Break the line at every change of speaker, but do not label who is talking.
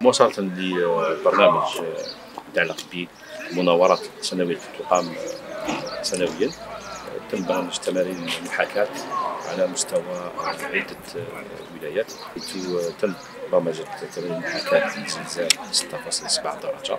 مواصلة للبرنامج يتعلق بمناورات سنوية تقام سنويا. تم برامج تمارين محاكاة على مستوى عدة ولايات. حيث تم برمجة تمارين محاكاة لزلزال 6.7 درجة